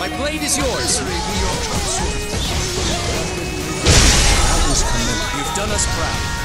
My blade is yours. You've done us proud.